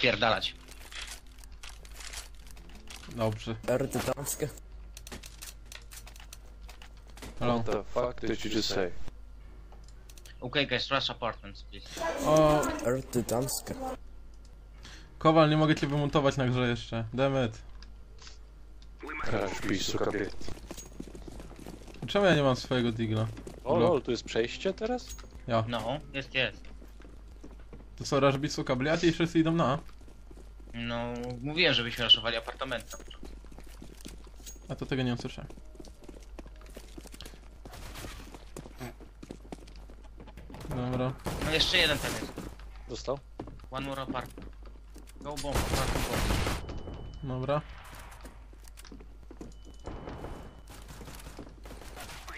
wypierdalać. Dobrze. Eryty damskie. Hello. What the fuck did you just say? Okay guys, rush apartments please. O, Eryty damskie. Kowal, nie mogę cię wymontować na grze jeszcze. Demet. Teraz bij, suka. Czemu ja nie mam swojego digla? O lol, tu jest przejście teraz? Ja. No, jest, jest. To co, Rashbitsu kabliaty i wszyscy idą na A? No, mówiłem, żebyśmy raszowali apartamenty. A to tego nie usłyszałem. Dobra. No jeszcze jeden tam jest. Dostał? One more apartment. Go bomb, apartment bomb. Dobra.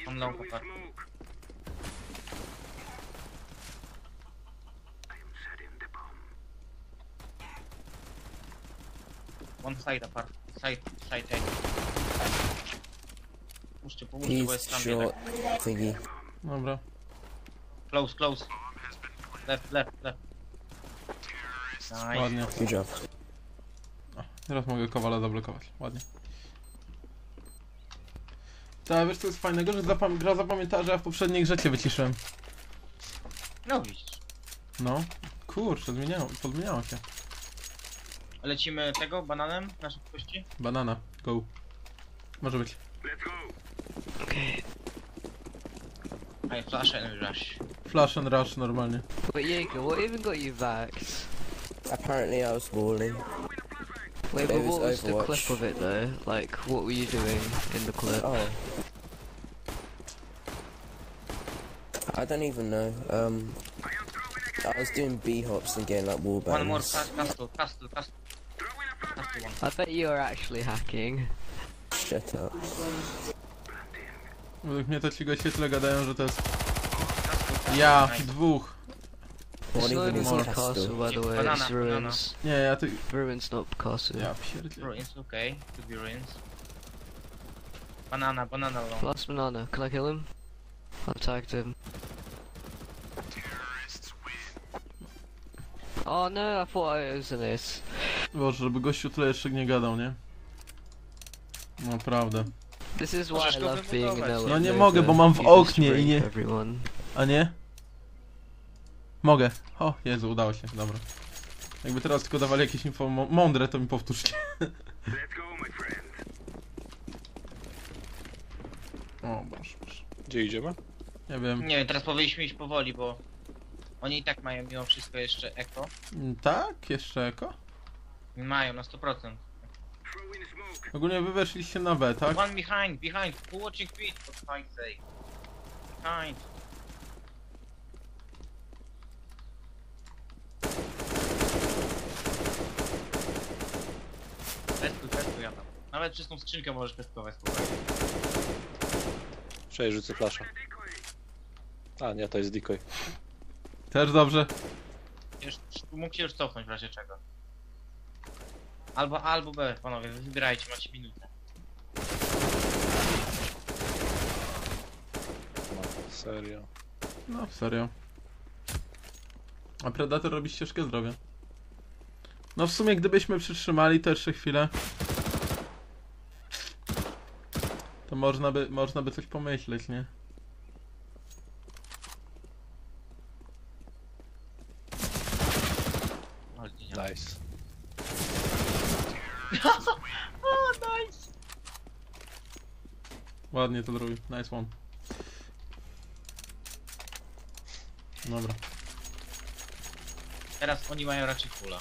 One long apartment. One side apart. Side, side, side. Pomóżcie, pomóżcie, bo jest tam short jeden. thingy. Dobra. Close, close. Left, left, left. Nice. Ładnie. Good job. O, teraz mogę Kowala zablokować. Ładnie. Tak, wiesz co jest fajnego, że zapam gra zapamiętała, że ja w poprzedniej grze cię wyciszyłem. No widzisz. No. Kurczę, zmieniało, podmieniało się. Lecimy tego bananem na szybkości? Banana. Go. Może być. I flash and rush. Flash and rush normalnie. Wait, Jaeger, what even got you vaxxed? Apparently I was balling. Wait, It but was what was the Overwatch. clip of it though? Like, what were you doing in the clip? Oh. I don't even know. Um, I was doing B hops and getting like wall One more bangs. ca- castle, castle, castle. Castle one. I bet you are actually hacking. Shut up. Według mnie to ci goście tyle gadają, że to jest... Castle, Ja, dwóch. What It's not even even more castle? castle, by the way. Banana, It's banana. ruins. Nie, ja ty... Ruins, not castle. Ja pierdzie. Ruins, okay. Could be ruins. Banana, banana long. Last banana. Can I kill him? I've tagged him. Oh no, I thought I was in it. Boże, żeby gościu tyle jeszcze nie gadał, nie? Naprawdę. This is why Możesz I go love being. No nie mogę, bo mam w oknie i nie- Everyone. A nie? Mogę. O, Jezu, udało się, dobra. Jakby teraz tylko dawali jakieś info mądre, to mi powtórzcie. O, Boże, Boże. Gdzie idziemy? Nie wiem. Nie wiem, teraz powinniśmy iść powoli, bo oni i tak mają mimo wszystko jeszcze eko. Mm, Tak? Jeszcze eko? Mają na 100%. Ogólnie wy weszliście na B, tak? One behind, behind, who watching feet, for fuck's sake. Behind. Testuj, testuj, ja tam. Nawet przez tą skrzynkę możesz testować spokojnie. Cześć, rzucę flasza. A, nie, to jest decoy. Też dobrze. Już, mógł się już cofnąć w razie czego. Albo A, albo B, panowie, wy wybierajcie, macie minutę. No, serio. No, serio. A Predator robi ścieżkę zdrowia. No w sumie gdybyśmy przytrzymali to jeszcze chwilę. To można by, można by coś pomyśleć, nie? O, nie. Nice. O, nice! Ładnie to zrobił. Nice one. Dobra. Teraz oni mają raczej fulla.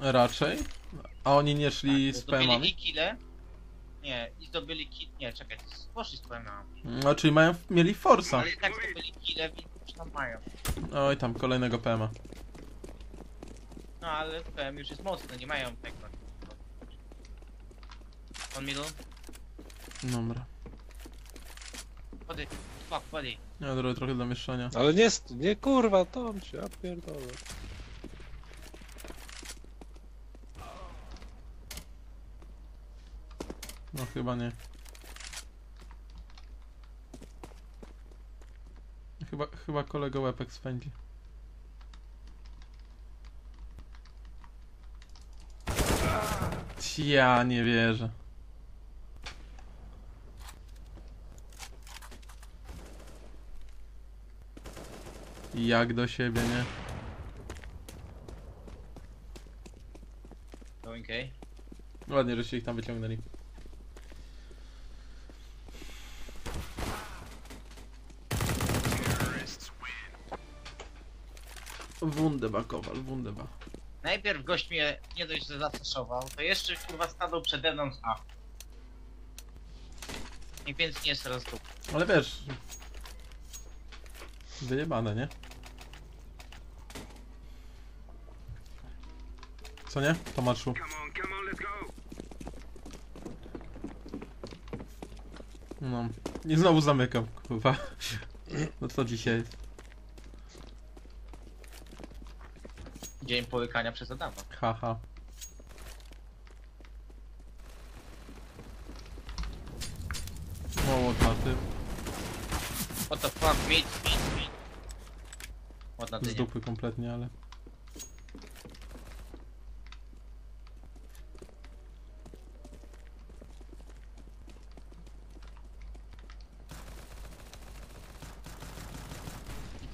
Raczej. A oni nie szli z Zdobyli PM-ami? i kile. Nie, i zdobyli ki... Nie, czekaj, poszli z PM-ami. No, czyli mają, mieli Forsa. Ale tak zdobyli kile, więc już tam mają. Oj, tam kolejnego PM-a. No ale PM już jest mocny, nie mają tego. On middle? Dobra. Body. Fuck, body. Ja zrobię trochę zamieszania. Ale nie, st- nie kurwa, Tom się, ja pierdolę. No chyba nie. Chyba, chyba kolega łepek spędzi. Ja nie wierzę. Jak do siebie, nie? Going A. Ładnie, żeście ich tam wyciągnęli. Wunderbar, Kowal, Wunderbar. Najpierw gość mnie nie dość, że zafaszował, to jeszcze kurwa stanął przede mną z A. I więc nie jest rozdup. Ale wiesz... Wyjebane, nie? Co nie, Tomaszu? No. I znowu zamykam, kurwa. No co dzisiaj jest? Dzień połykania przez Adama. Haha. Mało taty. What the fuck, meat, meat, meat. Ładna Z dupy kompletnie, ale...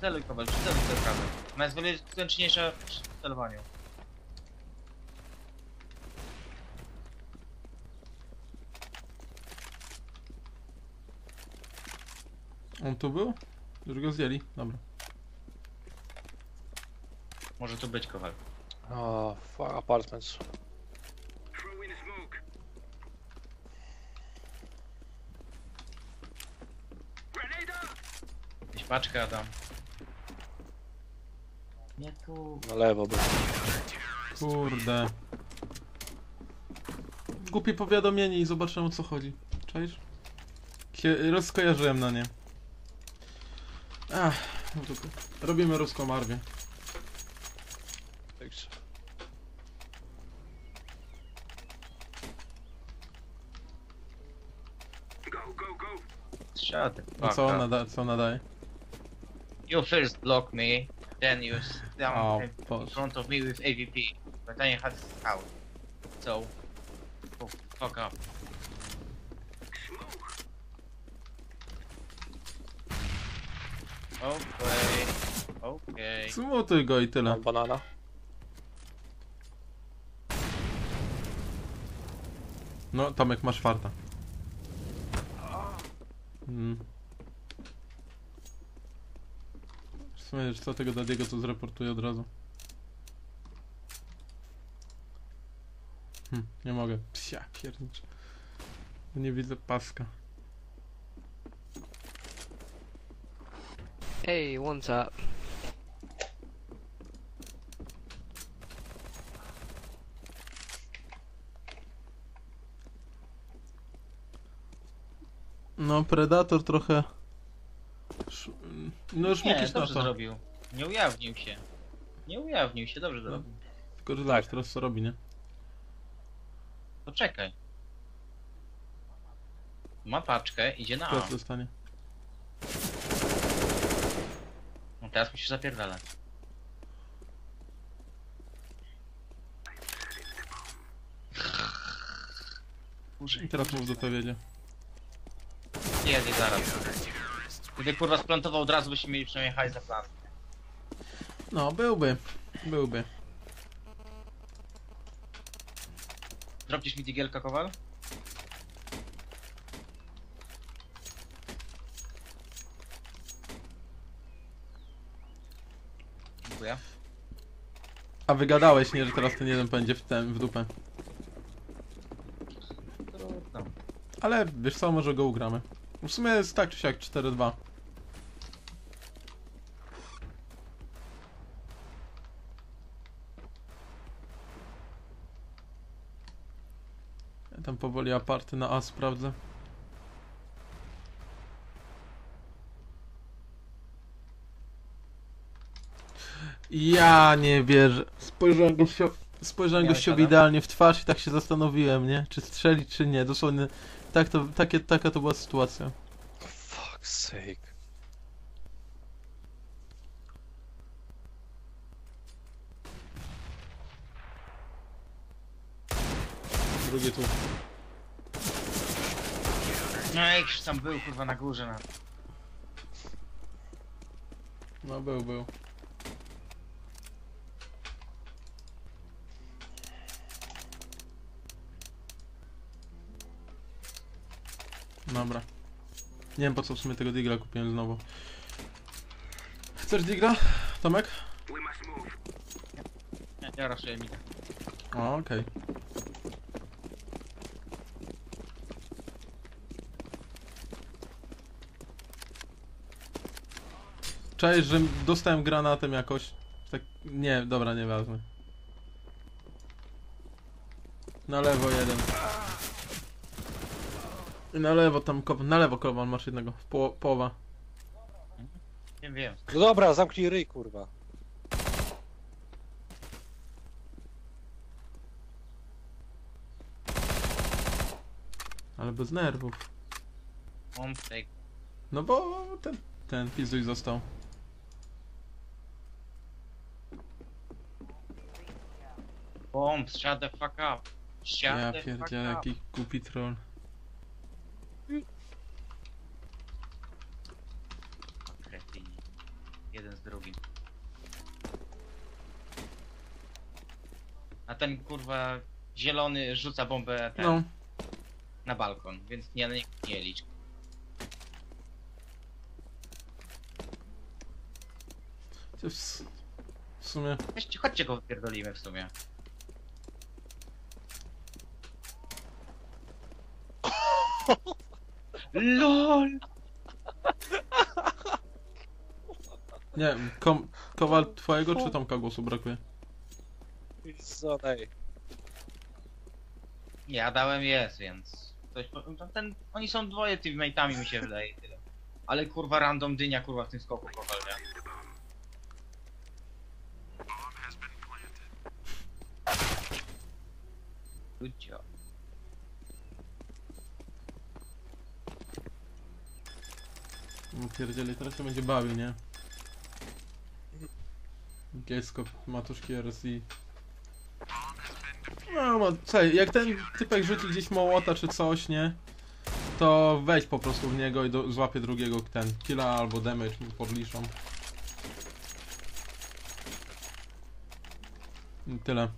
Celuj kowal, celuj prawę. Ona jest wiele zręczniejsza w celowaniu. On tu był? Już go zdjęli? Dobra. Może tu być kowal. O, fuck, apartments. Jakieś paczkę Adam. Nie tu. Na lewo był. Kurde. Głupie powiadomienie i zobaczyłem o co chodzi. Czaisz? Kie- rozkojarzyłem na nie. Ach, no to robimy ruską armię. Thanks. Shut the fuck co up. ona, da- co ona daje? You first block me, then you stand O, in Boże. front of me with AVP. But then you had scout. So, oh, fuck up. Okay, okay. Zmutuj go i tyle. Mam banana. No, Tomek, masz farta. Mm. W sumie, co, tego Dadiego to zreportuję od razu. Hm, nie mogę. Psia, piernicz. Nie widzę paska. Hey, one's up. No, Predator trochę... No już Nie, na dobrze to. zrobił. Nie ujawnił się. Nie ujawnił się, dobrze zrobił. Tylko, że Tak. teraz co robi, nie? Poczekaj. Ma paczkę, idzie na A. Teraz dostanie. No teraz musisz zapierdalać. I teraz mów do to wiedzie. Jedzie zaraz. Gdyby kurwa splantował od razu, byśmy mieli przynajmniej hajs za plan. No, byłby. Byłby. Dropcisz mi digielka, Kowal? Dziękuję. A wygadałeś, nie, że teraz ten jeden będzie w ten, w dupę. Trudno. Ale wiesz co, może go ugramy. W sumie jest tak czy siak 4-2. Ja tam powoli aparty na A sprawdzę. Ja nie wierzę. Spojrzałem gościo... Spojrzałem gościowi Adam? idealnie w twarz i tak się zastanowiłem, nie? Czy strzelić, czy nie. Dosłownie tak to, takie, taka to była sytuacja. Fuck's sake. drugie tu. No jakiś tam był kurwa na górze na... No był, był. Dobra. Nie wiem po co w sumie tego digla kupiłem znowu. Chcesz digla, Tomek? Ja, ja raszuję mi. O, okej. Cześć, że dostałem granatem jakoś. Tak, nie, dobra, nieważne. Na lewo jeden. I na lewo tam, ko- na lewo kowal masz jednego, po, połowa. Wiem, wiem. No dobra, zamknij ryj, kurwa. Ale bez nerwów. On fake. No bo ten, ten pizduj został. Bomb, shut the fuck up. Shut Ja the fuck pierdzielę, up. jaki głupi troll. Kretini. Jeden z drugim. A ten kurwa zielony rzuca bombę ten, No, na balkon, więc nie, nie, nie licz. to w, s- w sumie... Chodźcie, chodźcie go wypierdolimy w sumie. LOL! Nie, kom, kowal twojego czy Tomka głosu brakuje? Co, ej. Ja dałem jest, więc... Ktoś, ten, oni są dwoje teammate'ami mi się wydaje tyle. Ale kurwa random dynia kurwa w tym skoku kowal, nie? Good job. No pierdzieli, teraz się będzie bawił, nie? Giesko, matuszki RSI. No, no, słuchaj, jak ten typek rzuci gdzieś mołota czy coś, nie? To wejdź po prostu w niego i do, złapie drugiego ten killa albo damage mu. I tyle.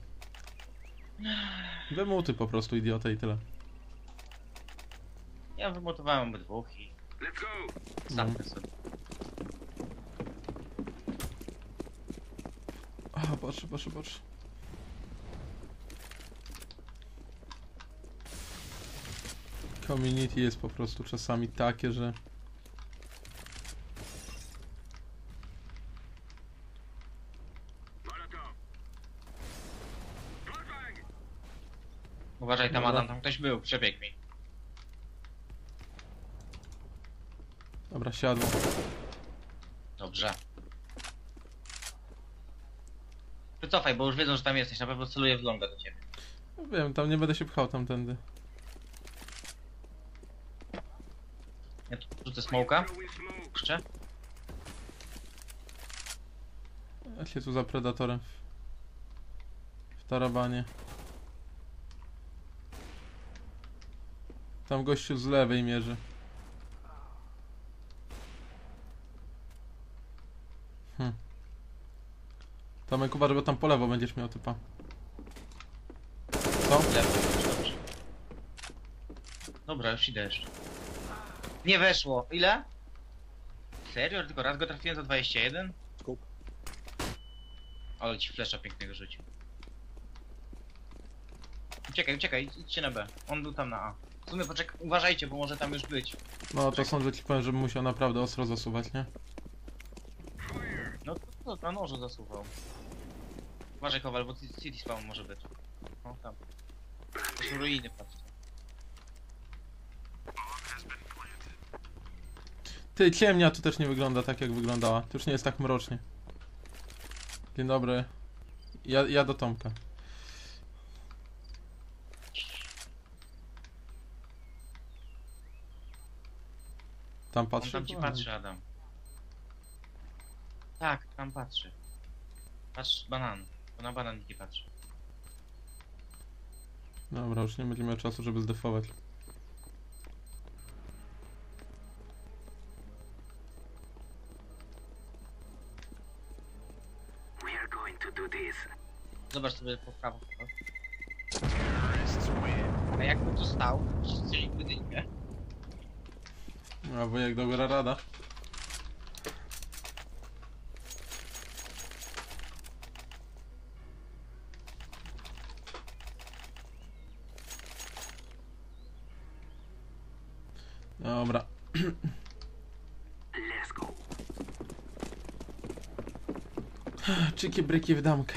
Wymuty po prostu idiota i tyle. Ja wymotowałem obydwóch i... No. Sam sobie. A, patrz, patrz, patrz. Community jest po prostu czasami takie, że... Uważaj tam Dobra. Adam, tam ktoś był, przebiegł mi. Siadło. Dobrze. Wycofaj, bo już wiedzą, że tam jesteś, na pewno celuję w longa do ciebie. No wiem, tam nie będę się pchał tamtędy. Ja tu rzucę smoka. Jeszcze? Ja się tu za predatorem w, w tarabanie. Tam gościu z lewej mierzy. Tomek uważaj, bo tam po lewo będziesz miał typa. Co? Lewo, dobrze. Dobra, już idę jeszcze. Nie weszło. Ile? Serio? Tylko raz go trafiłem za 21? Kup. Ale ci flesza pięknego rzucił. Uciekaj, uciekaj, idźcie na B. On był tam na A. W sumie poczekaj, uważajcie, bo może tam już być. No to sądzę ci powiem, że musiał naprawdę ostro zasuwać, nie? No to, to na nożu zasuwał. Uważaj Kowal, bo City Spawn może być. No tam. To są ruiny, patrzcie. Ty, ciemnia tu też nie wygląda tak jak wyglądała. To już nie jest tak mrocznie. Dzień dobry. Ja, ja do Tomka. Tam On patrzy? tam ci patrzy, Adam. Tak, tam patrzy. Patrz banan. Na banan nie patrzy. Dobra, już nie będzie miał czasu, żeby zdefować. Zobacz sobie po prawo. A jakby tu stał, chcieliby dynkę. A wujek dobra rada. Dobra. Czyki bryki w damkę.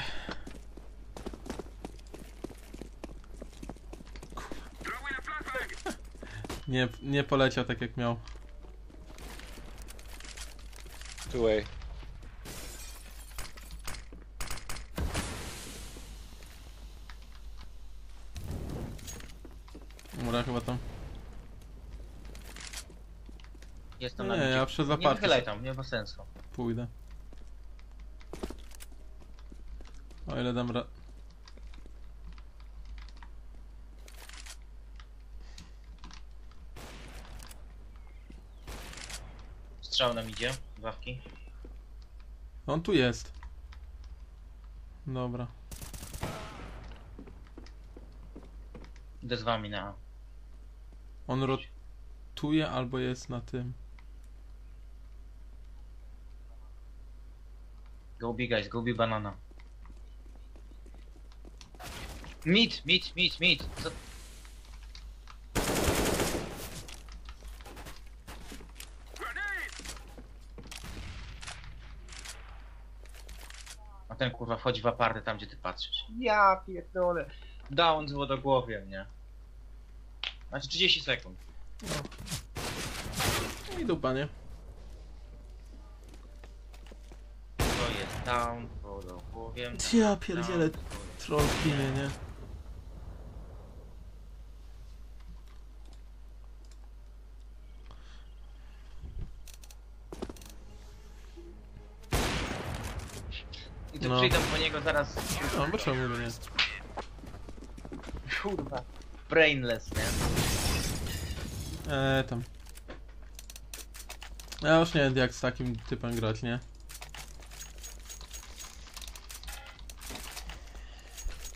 Nie, nie poleciał tak jak miał. Two way. Dobra, chyba tam. Jest tam Nie, na midzie. ja przez Nie wychylaj tam, nie ma sensu. pójdę. O ile dam ra... Strzał nam idzie, ławki. On tu jest. Dobra. Idę z wami na. On rotuje albo jest na tym. Go be guys, go be banana. Meat, meat, meat, meat. Co? A ten kurwa wchodzi w aparty tam gdzie ty patrzysz. Ja pierdolę. Down z wodogłowiem, nie? Znaczy 30 sekund. I dupa, nie? To jest down z wodogłowiem. Ja pierdzielę troll kinie, nie? Tu No. przyjdę po niego zaraz. No, bo czemu by nie? Kurwa. Brainless, nie? Eee, tam. Ja już nie wiem jak z takim typem grać, nie?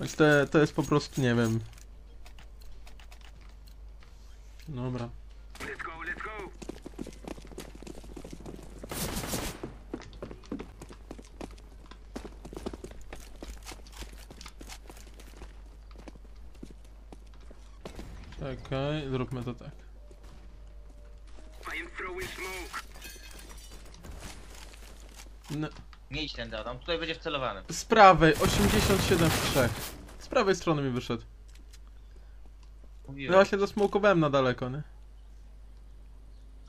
Więc to, to jest po prostu, nie wiem. Dobra. Czekaj, zróbmy to tak. N Nie idź ten Adam, tutaj będzie wcelowany. z prawej, 87 w 3. Z prawej strony mi wyszedł. Mówiłem. Ja się zasmokowałem na daleko, nie?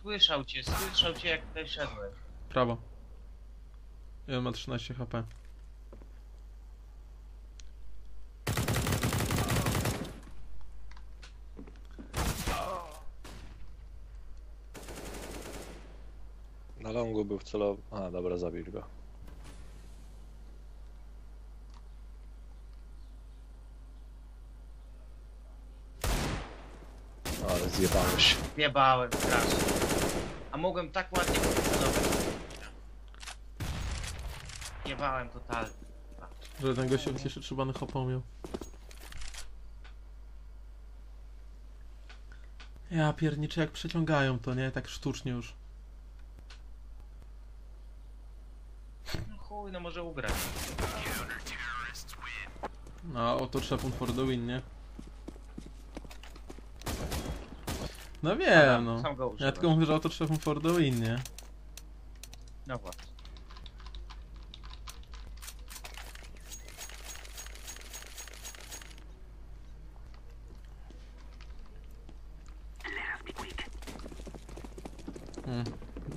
Słyszał cię, słyszał cię jak tutaj szedłeś. Prawo. I on ma 13 HP. Był wcelowany. A, dobra, zabił go. Ale zjebałeś. Jebałem strasznie. A mogłem tak ładnie wycelować. Jebałem totalnie. Że ten gościu gdzieś trzeba hopą miał. Ja pierniczę jak przeciągają to, nie? Tak sztucznie już. Chuj, no może ugrać. No, oto Szefun for the win, nie? No wiem, no. Sam go Ja tylko mówię, że oto Szefun for the win, nie? No właśnie. Mm.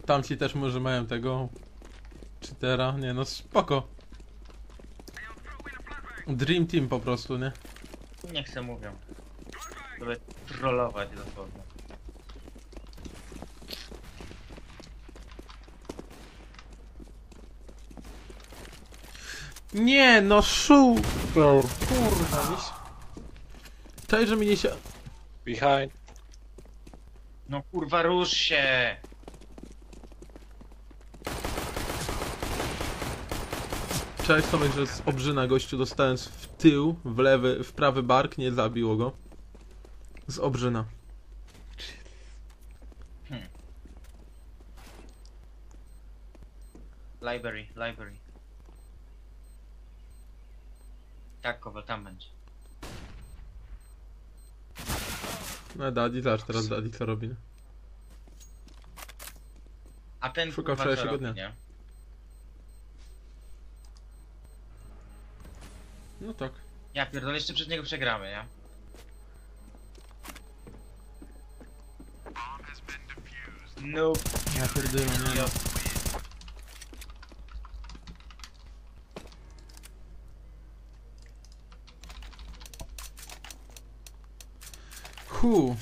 Tamci też może mają tego cheatera, nie no spoko. Dream Team po prostu, nie? Nie chcę mówią. Żeby trollować dosłownie. Nie no, szu! Kurwa, wiesz? Cześć, że mi nie się... Behind. No kurwa, rusz się! Cześć, Tomek, że z obrzyna gościu dostając w tył, w lewy, w prawy bark, nie zabiło go. Z obrzyna. Library, library. Tak, Kowal, tam będzie. No Daddy, zobacz teraz Daddy co robi. A ten Szuka kurwa co wczorajszego robi, dnia. nie? No tak. Ja pierdolę, jeszcze przez niego przegramy, nie? No, Ja pierdolę, nie no. Hu.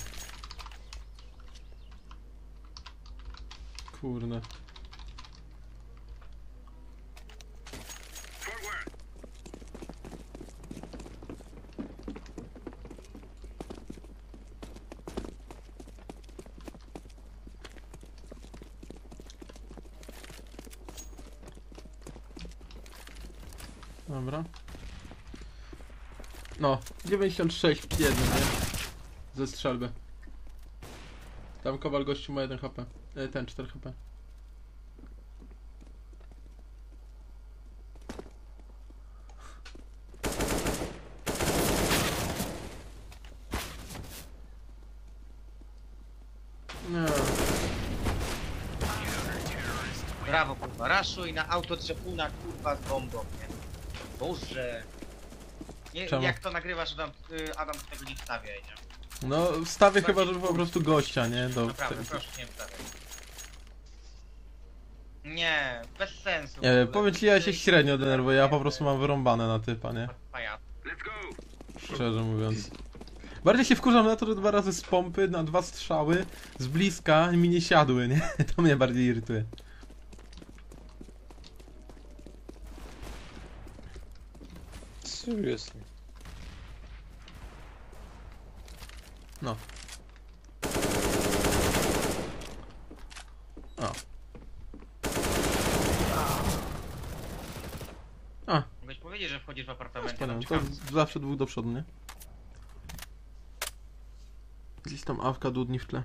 Kurde. 96 w jednym, nie? Ze strzelby. Tam kowal gościu ma 1 HP. E, ten 4 HP. No. Brawo kurwa, raszuj na auto trzepuna kurwa z bombą, nie? Boże! Nie, Czemu? jak to nagrywasz, Adam, y, Adam to tego nie wstawiaj, nie? No, wstawię chyba, żeby po prostu gościa, nie? Do, Naprawdę, proszę nie wstawiaj. Nie, bez sensu. Nie wiem, powiem ci, ja się średnio denerwuję, ja po prostu mam wyrąbane na typa, nie? Pajac. Szczerze mówiąc. Bardziej się wkurzam na to, że dwa razy z pompy na dwa strzały z bliska mi nie siadły, nie? To mnie bardziej irytuje. Seriously. No. O. A, Mogłeś powiedzieć, że wchodzisz w wspaniale. tam To zawsze dwóch do przodu, nie? Gdzieś tam awka dudni w tle.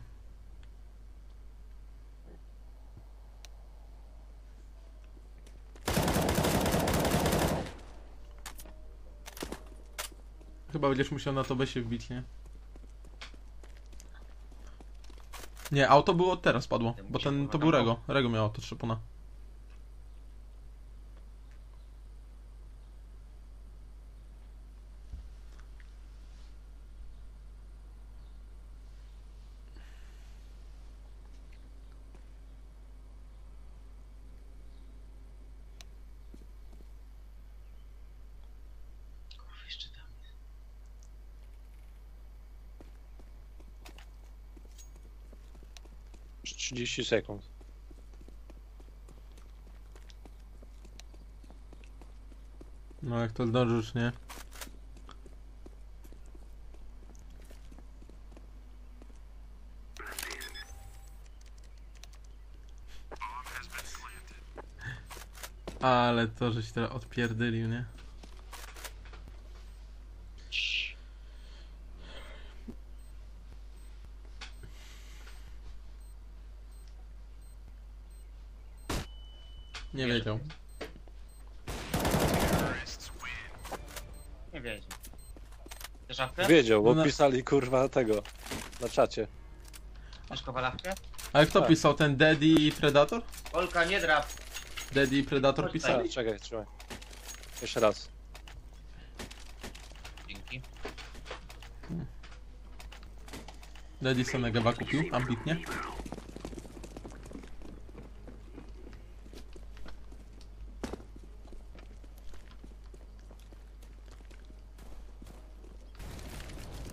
Chyba będziesz musiał na to B się wbić, nie? Nie, auto było teraz padło, bo ten to był Rego. Rego miał auto trzepuna. 30 sekund. No jak to zdążysz, nie? Ale to, żeś teraz odpierdylił? Nie wiedział. Nie wiedział. Chcesz awkę? Wiedział, bo No na- pisali kurwa tego na czacie. Masz kowalawkę? Ale kto Tak. pisał? Ten Daddy i Predator? Olka, nie drap. Daddy i Predator Chodź pisali? A, czekaj, trzymaj. Jeszcze raz. Dzięki. Daddy Sonegewa kupił, ambitnie.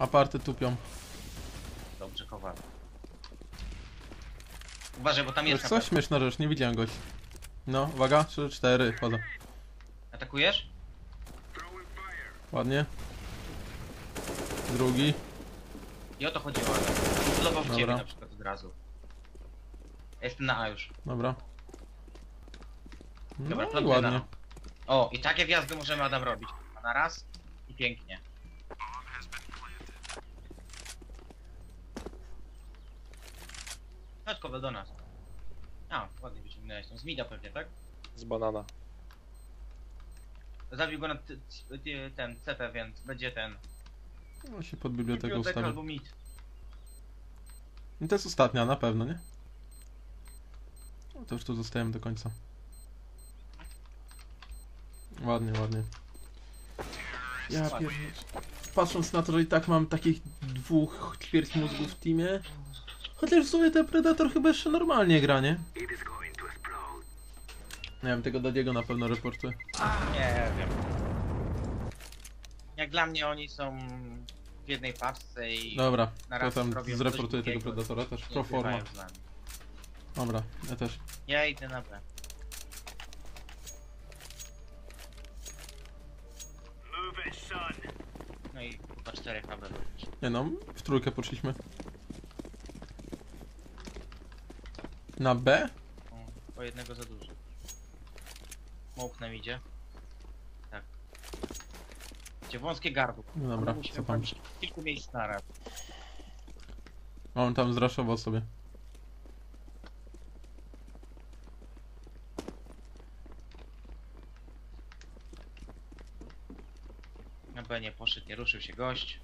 Aparty tupią. Dobrze, kowal. Uważaj, bo tam Wiesz jest co? napad. Śmieszna rzecz, nie widziałem gości. No, uwaga, 3, 4, wchodzę. Atakujesz? Ładnie. Drugi. I o to chodziło, ale celował w ciebie Dobra. na przykład od razu. Ja jestem na A już. Dobra. No Dobra, i plantuję na ładnie. A. O, i takie wjazdy możemy Adam robić. A na raz i pięknie. Chodź Kowal do nas. A, ładnie wyciągnąłeś tam. Z mida pewnie, tak? Z banana. Zabił go na ten CT, więc będzie ten. No się pod biblioteką Biblioteka ustawię. albo mid. No to jest ostatnia, na pewno, nie? No to już tu zostajemy do końca. Ładnie, ładnie. Ja pierdolę. Patrząc na to, że i tak mam takich dwóch ćwierć mózgów w teamie. Chociaż w sumie ten Predator chyba jeszcze normalnie gra, nie? Nie wiem, tego Dadiego na pewno reportuje. Nie wiem. Jak dla mnie oni są w jednej paczce i Dobra, na to raz tam robią zreportuję tego. Predatora też. Pro forma. Dobra, ja też. Ja idę na B. No i chyba 4 KB również. Nie no, w trójkę poszliśmy. Na B? O, jednego za dużo. Smoke nam idzie. Tak. Gdzie wąskie gardło. No dobra, co w kilku miejsc naraz. On tam zraszował sobie. Na B nie poszedł, nie ruszył się gość.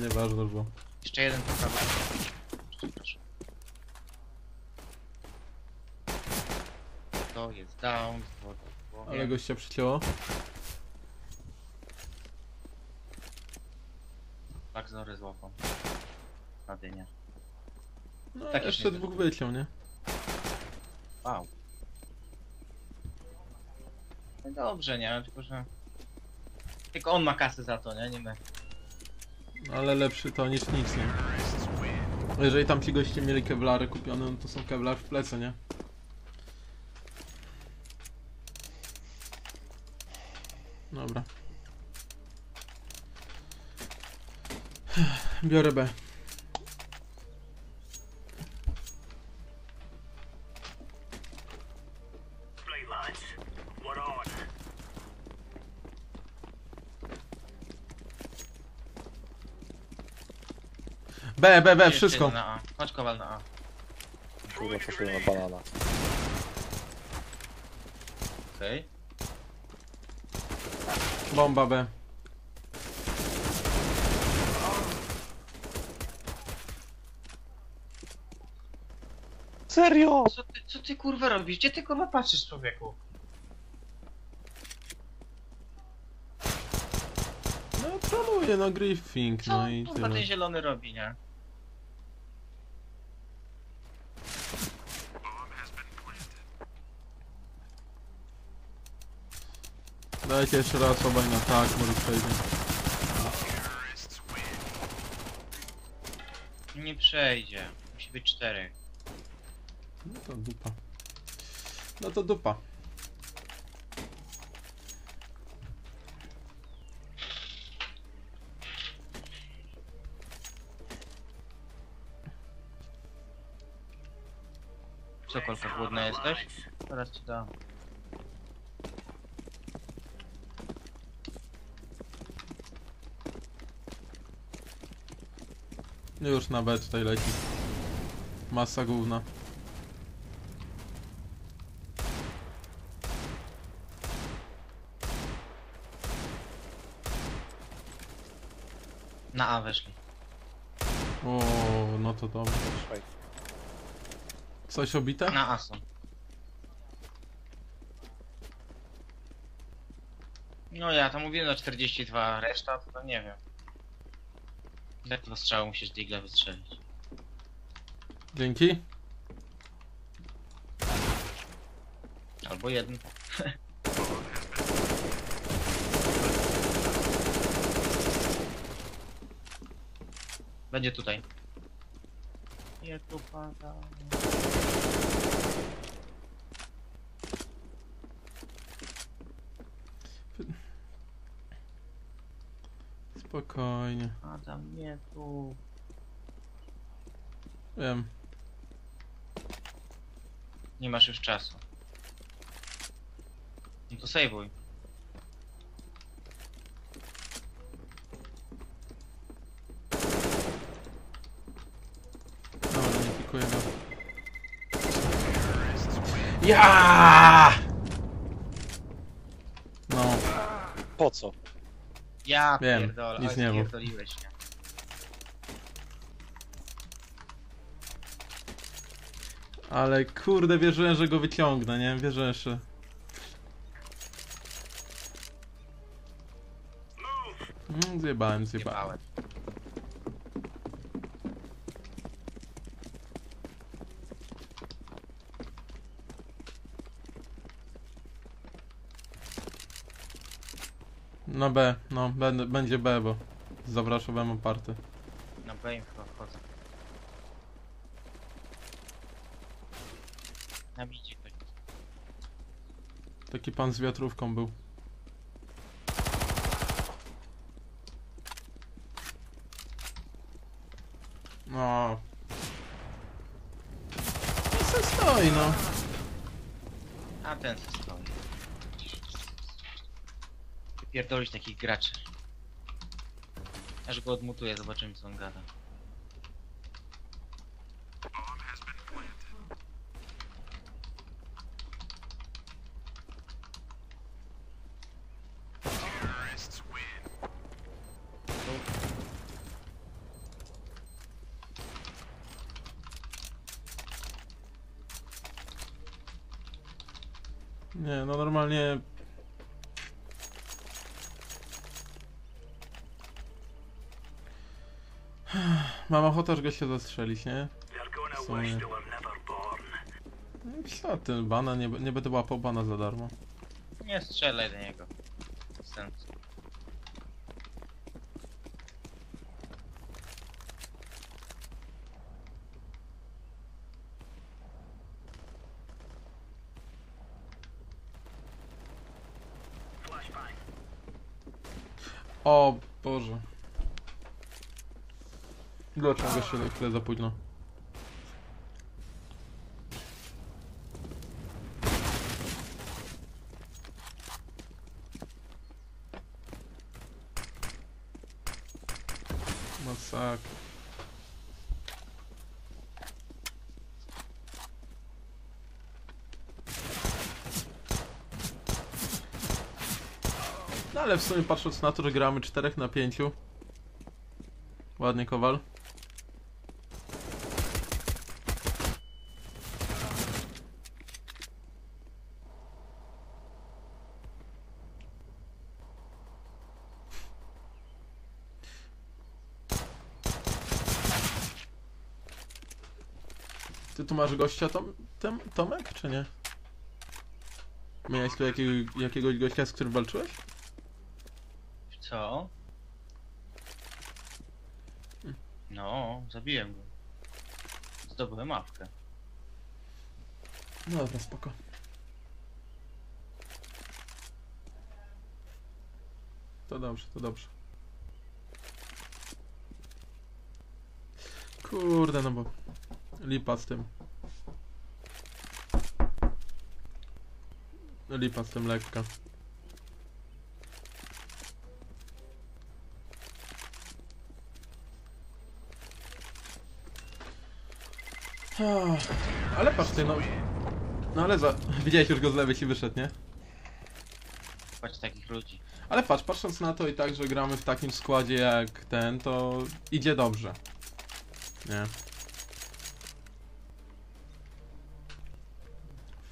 Nieważne było. Jeszcze jeden po prawej. To jest down. z wodą w głowie. Ale gościa przycięło. Tak zory złapał. Na dynię. No, Tak już jeszcze nie dwóch wyciął, nie? Wow. No dobrze, nie? Tylko, że... Tylko on ma kasę za to, nie? Nie my. Ale lepszy to niż nic, nie? Jeżeli tam ci goście mieli kewlary kupione, no to są kevlar w plecy, nie? Dobra. Biorę B. B, B, wszystko. jeden Na A. Chodź kowal na A. Kurwa, poszedłem na banana. Okej. Bomba B. Serio? Co ty, co ty kurwa robisz? Gdzie ty kurwa patrzysz człowieku? No troluje, no Griffing, Co no i kurwa tyle. ten zielony robi, nie? Dajcie jeszcze raz obaj na tak, może przejdzie. Nie przejdzie. Musi być cztery. No to dupa. No to dupa. Co kolka głodna jesteś? Teraz ci dam. Już na B tutaj leci. Masa główna. Na A weszli. O, no to dobrze. Coś obite? Na A są. No ja to mówiłem na 42, reszta to nie wiem. Ile tego strzału musisz Digla wystrzelić? Dzięki. Albo jeden. Będzie tutaj. Nie tu pada. Spokojnie. Adam, nie tu. Wiem. Nie masz już czasu. No to sejwuj. Dobra, nie pikuję go. Ja! No, Po co? Ja Wiem, pierdolę, nic ale nie mów. pierdoliłeś mnie. ale kurde, wierzyłem, że go wyciągnę, nie? Wierzyłem jeszcze. Mm, zjebałem, zjebałem. Jebałem. No B, no, będę, będzie B, bo zapraszowałem oparty. Na B im chyba wchodzę. Na midzie ktoś. Taki pan z wiatrówką był. No. I se stoi, no. A ten co stoi. Pierdolić takich graczy. Aż go odmutuję, zobaczymy co on gada. Nie, no normalnie... Mam ochotę, że go się zastrzelić, nie? W sumie. No Co ty, bana, nie, nie będę łapał bana za darmo. Nie strzelaj do niego. Bez sensu. O Boże. Dlaczego się chwilę za późno? Masak. No ale w sumie patrząc na to, że gramy 4 na 5 Ładnie Kowal tu masz gościa Tom, Tom, Tomek, czy nie? Miałeś tu jakiego, jakiegoś gościa, z którym walczyłeś? Co? No, zabiłem go. Zdobyłem mapkę. No dobra, spoko. To dobrze, to dobrze. Kurde, no bo lipa z tym. Lipa z tym lekka. Ale patrz ty, no. No ale za... Widziałeś już go z lewej i wyszedł, nie? Patrz takich ludzi. Ale patrz, patrząc na to i tak, że gramy w takim składzie jak ten, to idzie dobrze. Nie.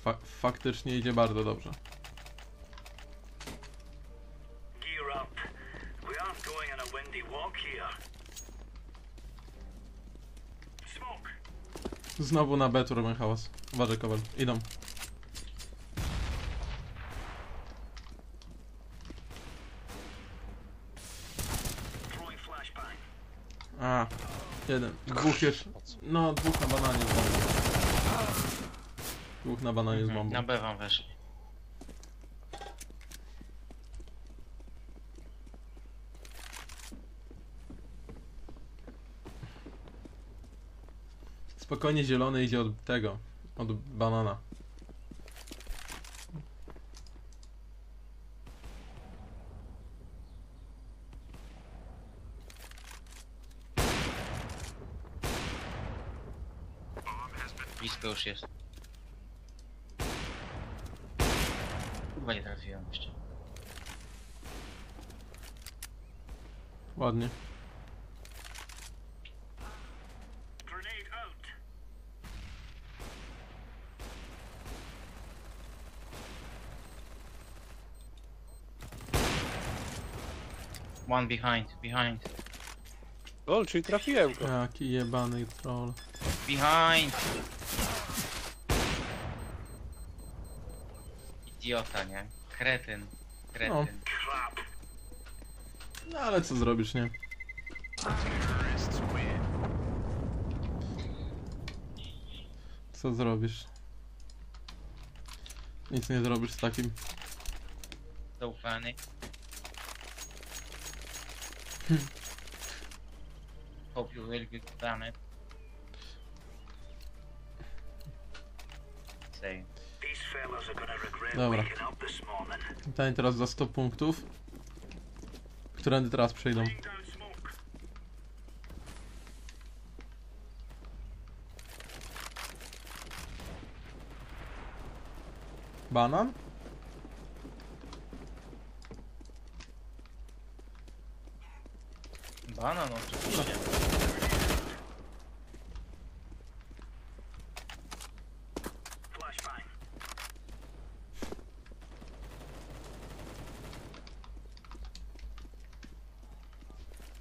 Fa faktycznie idzie bardzo dobrze. Znowu na B tu robię hałas. Uważaj, Kowal. Idą. A. Jeden. Dwóch już. No, dwóch na bananie. Dwóch na bananie z Mhm, bombą. Na B wam weszli. Spokojnie zielony idzie od tego. Od banana. Blisko już jest. Chyba nie trafiłem jeszcze. Ładnie. Grenade out. One behind, behind, Lol, czyli trafiłem go. Jaki jebany troll. behind! Idiota, nie? Kretyn. Kretyn. No. No ale co zrobisz, nie? Co zrobisz? Nic nie zrobisz z takim. Zaufany. Hope you will be done Dobra. Pytanie teraz za 100 punktów. Którędy teraz przejdą? Banan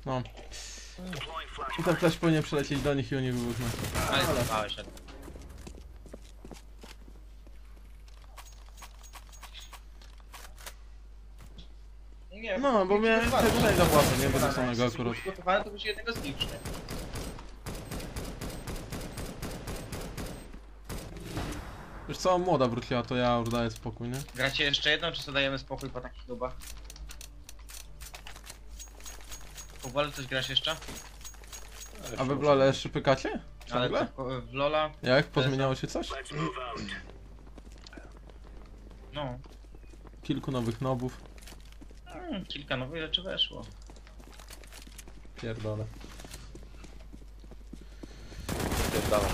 No. I ten też powinien przylecieć do nich i oni wybuchną. Ale złapałeś. Nie, No, bo miałem tak tutaj do własne, nie? Bo do samego akurat. Przygotowany to będzie jednego z nich przynajmniej. Wiesz co, młoda wróciła, to ja oddaję spokój, nie? Gracie jeszcze jedną, czy co dajemy spokój po takich dubach? Powoli coś grasz jeszcze? A wy w LoL jeszcze pykacie? Ale Ciągle? to, w Lola, Jak? Pozmieniało się coś? No, Kilku nowych nobów. hmm, kilka nowych rzeczy weszło. Pierdolę. Pierdalam.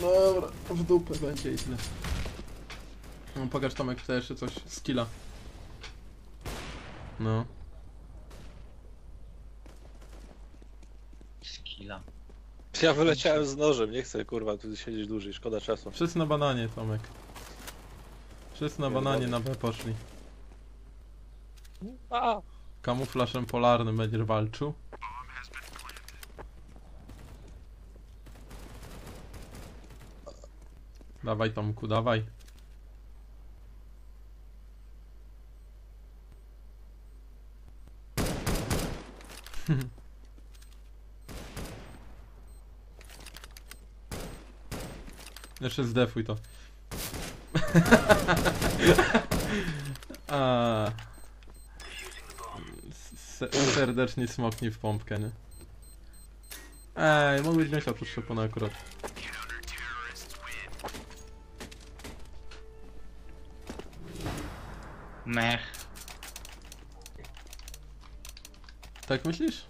Dobra, w dupę będzie i tyle. No, pokaż Tomek chce jeszcze coś, skilla. No. Skilla. Ja wyleciałem z nożem, nie chcę kurwa tu siedzieć dłużej, szkoda czasu. Wszyscy na bananie, Tomek. Wszyscy na bananie na B poszli. A, Kamuflażem polarnym będziesz walczył. Dawaj Tomku, dawaj. Jeszcze zdefuj to. A, se serdecznie smoknij w pompkę, nie? Ej, mogłeś wziąć oprócz szopona akurat. Mech. Tak myślisz?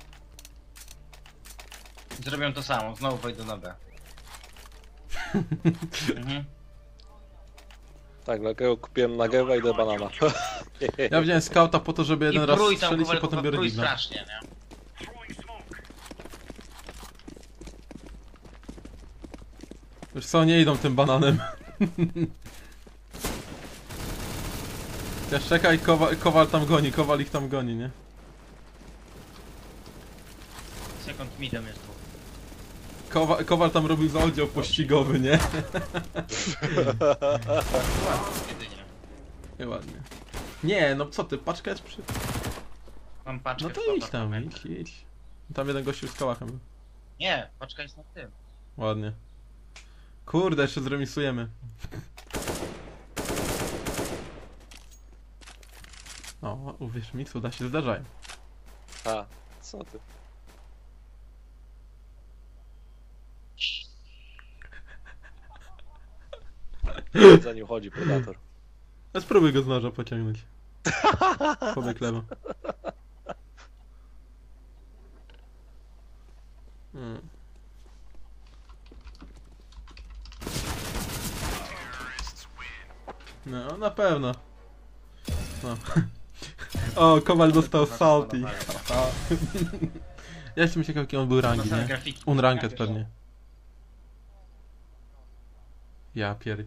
Zrobią to samo, znowu wejdą na B. mhm. tak, dlatego kupiłem nagewa i do banana. Ja wziąłem skauta po to, żeby jeden I raz prój tam, strzelić i Kowal, potem biorę prój digla. strasznie, nie? Wiesz co, nie idą tym bananem. Ja czekaj, Kowal, Kowal tam goni, Kowal ich tam goni, nie? Sekund midem jest tu. Kowal, Kowal tam robił za oddział pościgowy, nie? Jedynie. Nieładnie. Nie, no co ty, paczka jest przy... Mam paczkę No to idź tam, idź, idź. Tam jeden gościu z kałachem. był. Nie, paczka jest na tym. Ładnie. Kurde, jeszcze zremisujemy. O, uwierz mi, cuda się zdarzają. A, co ty? Za nim chodzi predator. A spróbuj go z noża pociągnąć. Pobieg lewo. Hmm. No, na pewno. No. O, Kowal dostał salty. Ja jestem ciekaw, jaki on był rangi, nie? Unranked pewnie. Ja pier...